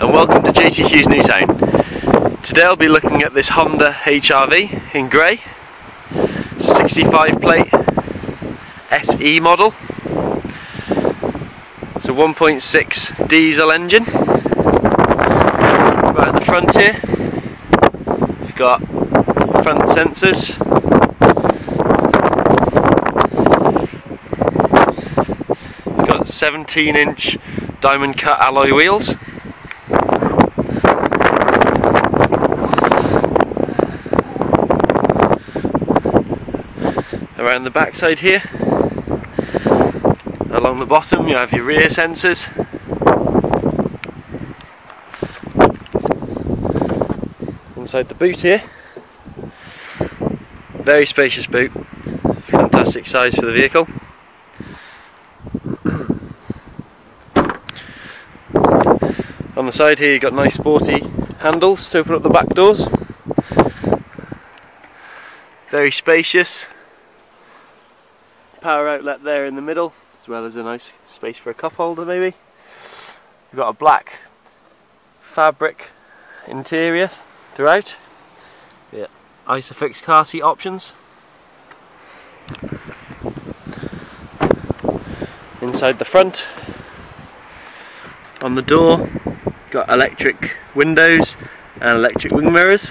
and welcome to JT Hughes Newtown. Today I'll be looking at this Honda HRV in grey, 65 plate SE model. It's a 1.6 diesel engine. Right at the front here, we've got front sensors. Got 17 inch diamond cut alloy wheels. Around the backside here, along the bottom you have your rear sensors. Inside the boot here, very spacious boot, fantastic size for the vehicle. On the side here you've got nice sporty handles to open up the back doors. Very spacious. Power outlet there in the middle, as well as a nice space for a cup holder maybe. You've got a black fabric interior throughout. Yeah, Isofix car seat options. Inside the front, on the door, got electric windows and electric wing mirrors.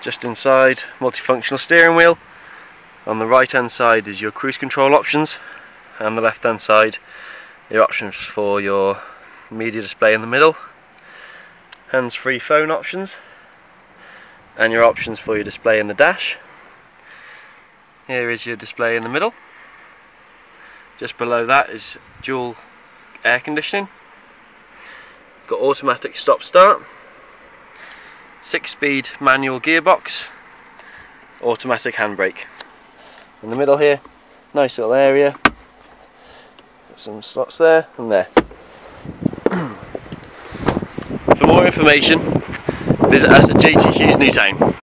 Just inside, multifunctional steering wheel. On the right hand side is your cruise control options, and the left hand side, your options for your media display in the middle, hands-free phone options, and your options for your display in the dash. Here is your display in the middle. Just below that is dual air conditioning. Got automatic stop start. Six speed manual gearbox. Automatic handbrake. In the middle here, nice little area. Got some slots there and there. For more information, visit us at JT Hughes Newtown.